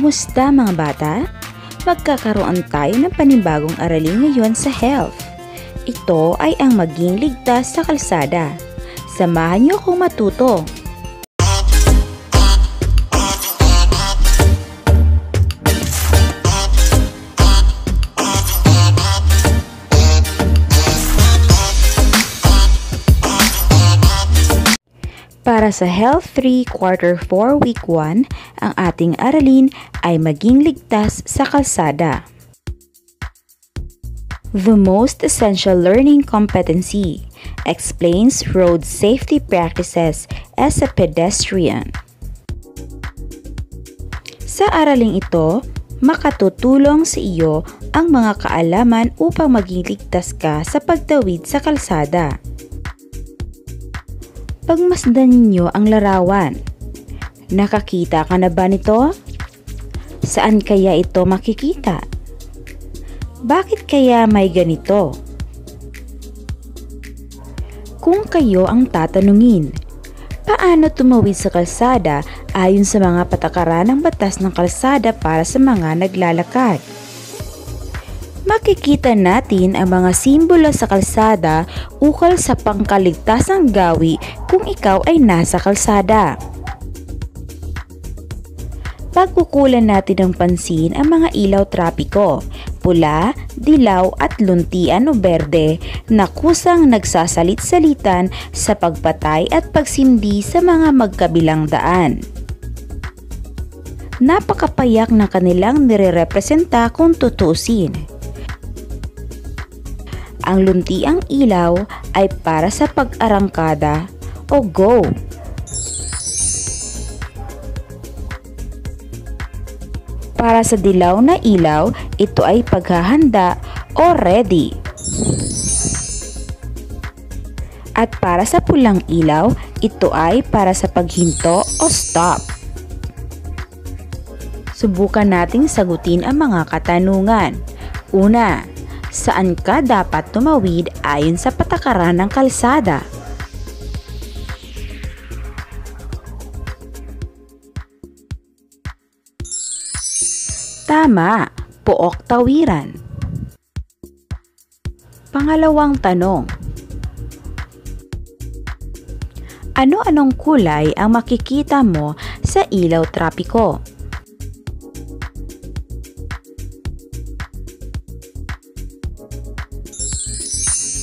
Kumusta mga bata? Magkakaroon tayo ng panibagong aralin ngayon sa health. Ito ay ang maging ligtas sa kalsada. Samahan niyo akong matuto. Para sa Health 3 Quarter 4 Week 1, ang ating aralin ay maging ligtas sa kalsada. The most essential learning competency explains road safety practices as a pedestrian. Sa araling ito, makatutulong sa iyo ang mga kaalaman upang maging ligtas ka sa pagtawid sa kalsada. Pagmasdan ninyo ang larawan. Nakakita ka na ba nito? Saan kaya ito makikita? Bakit kaya may ganito? Kung kayo ang tatanungin, paano tumawid sa kalsada ayon sa mga patakaran ng batas ng kalsada para sa mga naglalakad? Makikita natin ang mga simbolo sa kalsada ukol sa pangkaligtasang gawi kung ikaw ay nasa kalsada. Pagkukulan natin ng pansin ang mga ilaw trapiko, pula, dilaw at luntian o berde na kusang nagsasalit-salitan sa pagpatay at pagsindi sa mga magkabilang daan napakapayak na kanilang nirerepresenta kung tutusin. Ang luntiang ilaw ay para sa pag-arangkada o go. Para sa dilaw na ilaw, ito ay paghahanda o ready. At para sa pulang ilaw, ito ay para sa paghinto o stop. Subukan nating sagutin ang mga katanungan. Una, saan ka dapat tumawid ayon sa patakaran ng kalsada. Tama, pook tawiran. Pangalawang tanong. Ano-anong kulay ang makikita mo sa ilaw trapiko?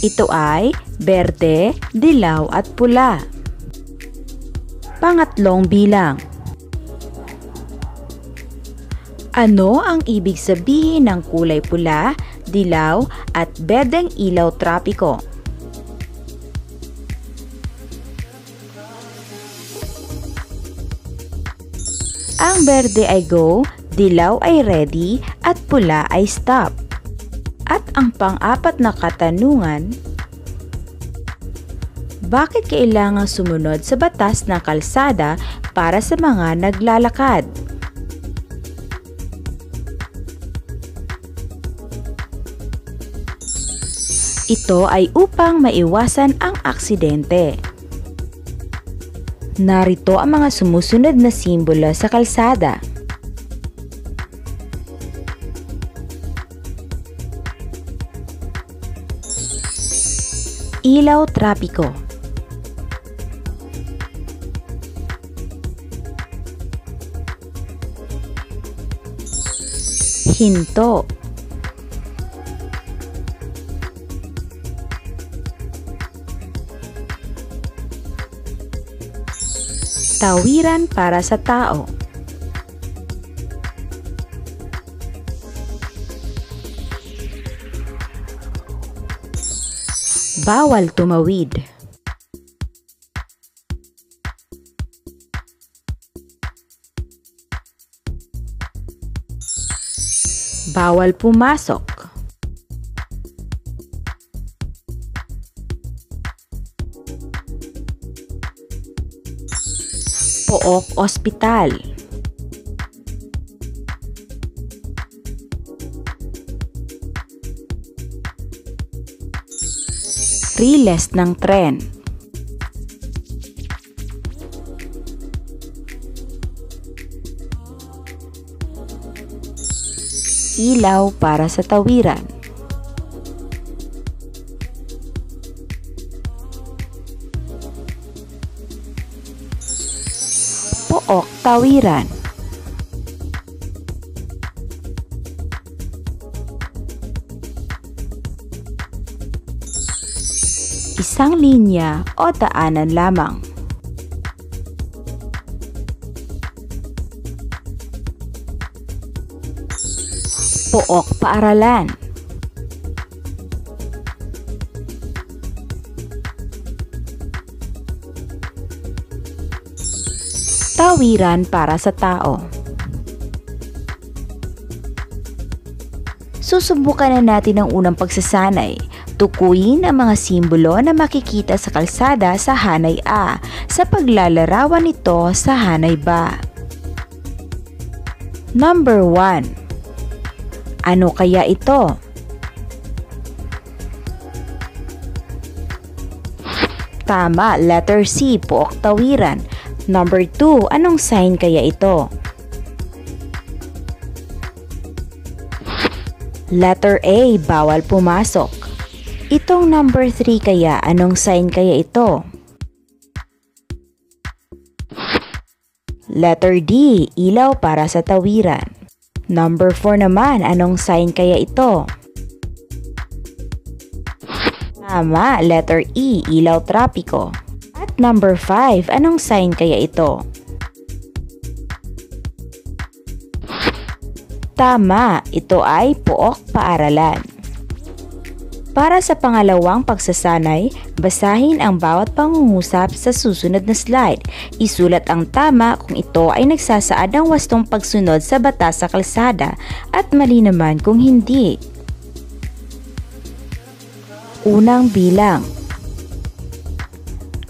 Ito ay berde, dilaw at pula. Pangatlong bilang. Ano ang ibig sabihin ng kulay pula, dilaw at berdeng ilaw trapiko? Ang berde ay go, dilaw ay ready at pula ay stop. At ang pang-apat na katanungan, bakit kailangan sumunod sa batas ng kalsada para sa mga naglalakad? Ito ay upang maiwasan ang aksidente. Narito ang mga sumusunod na simbolo sa kalsada. Ilaw trapiko Hinto. Tawiran para sa tao Bawal tumawid. Bawal pumasok. Pook Ospital. Riles ng tren. ilaw para sa tawiran. Pook tawiran. Isang linya o daanan lamang. Pook paaralan. Tawiran para sa tao. Susubukan na natin ang unang pagsasanay. Tukuyin ang mga simbolo na makikita sa kalsada sa hanay A sa paglalarawan nito sa hanay ba. Number 1. Ano kaya ito? Tama, letter C, puok tawiran. Number 2, anong sign kaya ito? Letter A, bawal pumasok. Itong number 3 kaya, anong sign kaya ito? Letter D, ilaw para sa tawiran. Number 4 naman, anong sign kaya ito? Tama, letter E, ilaw trapiko. At number 5, anong sign kaya ito? Tama, ito ay pook paaralan. Para sa pangalawang pagsasanay, basahin ang bawat pangungusap sa susunod na slide. Isulat ang tama kung ito ay nagsasaad ng wastong pagsunod sa batas sa kalsada at mali naman kung hindi. Unang bilang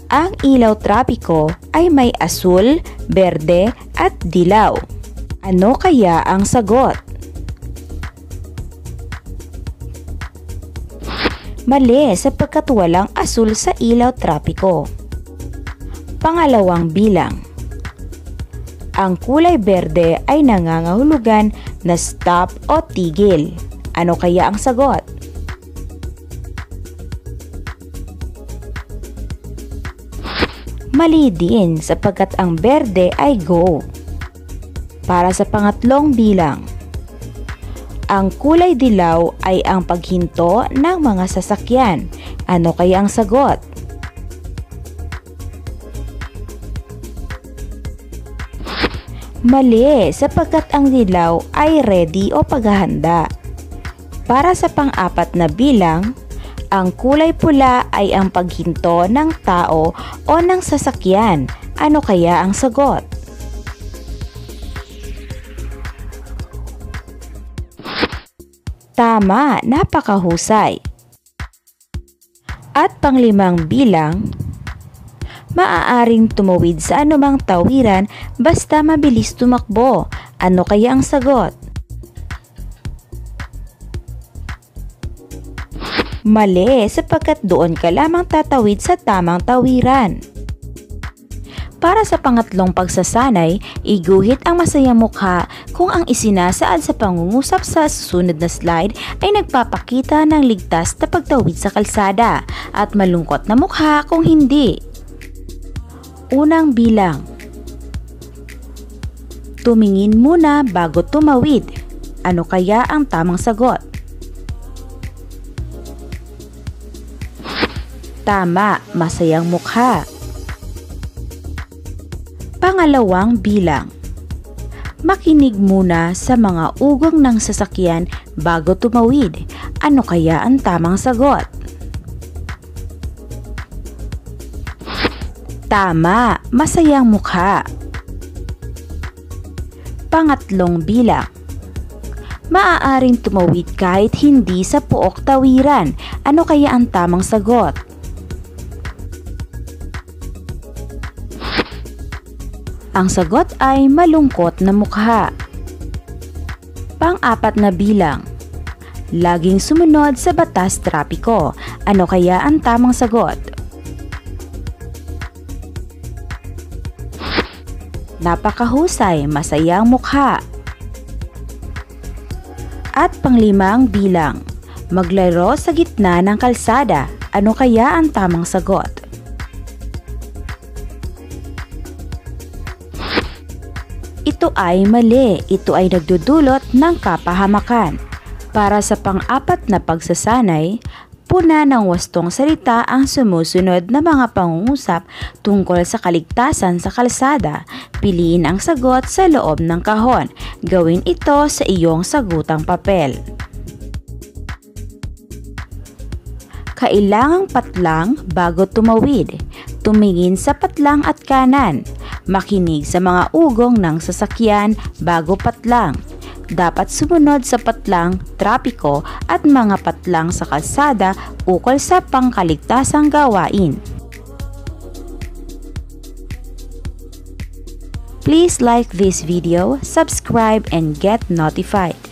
Ang ilaw trapiko ay may asul, berde at dilaw. Ano kaya ang sagot? Mali sapagkat walang asul sa ilaw trapiko. Pangalawang bilang. Ang kulay berde ay nangangahulugan na stop o tigil. Ano kaya ang sagot? Mali din sapagkat ang berde ay go. Para sa pangatlong bilang. Ang kulay dilaw ay ang paghinto ng mga sasakyan. Ano kaya ang sagot? Mali sapagkat ang dilaw ay ready o paghahanda. Para sa pang-apat na bilang, ang kulay pula ay ang paghinto ng tao o ng sasakyan. Ano kaya ang sagot? Tama, napakahusay. At panglimang bilang, maaaring tumawid sa anumang tawiran basta mabilis tumakbo. Ano kaya ang sagot? Mali sapagkat doon ka lamang tatawid sa tamang tawiran. Para sa pangatlong pagsasanay, iguhit ang masayang mukha kung ang isinasaad sa pangungusap sa susunod na slide ay nagpapakita ng ligtas na pagtawid sa kalsada at malungkot na mukha kung hindi. Unang bilang Tumingin muna bago tumawid. Ano kaya ang tamang sagot? Tama, masayang mukha. Pangalawang bilang. Makinig muna sa mga ugong ng sasakyan bago tumawid. Ano kaya ang tamang sagot? Tama, masayang mukha. Pangatlong bilang. Maaaring tumawid kahit hindi sa puok tawiran. Ano kaya ang tamang sagot? Ang sagot ay malungkot na mukha. Pang-apat na bilang. Laging sumunod sa batas trapiko. Ano kaya ang tamang sagot? Napakahusay, masayang mukha. At panglima ang bilang. Maglaro sa gitna ng kalsada. Ano kaya ang tamang sagot? Ito ay mali. Ito ay nagdudulot ng kapahamakan. Para sa pang-apat na pagsasanay, puna ng wastong salita ang sumusunod na mga pangungusap tungkol sa kaligtasan sa kalsada. Piliin ang sagot sa loob ng kahon. Gawin ito sa iyong sagutang papel. Kailangang patlang bago tumawid. Tumingin sa patlang at kanan. Makinig sa mga ugong ng sasakyan bago patlang. Dapat sumunod sa patlang, trapiko at mga patlang sa kalsada ukol sa pangkaligtasang gawain. Please like this video, subscribe, and get notified.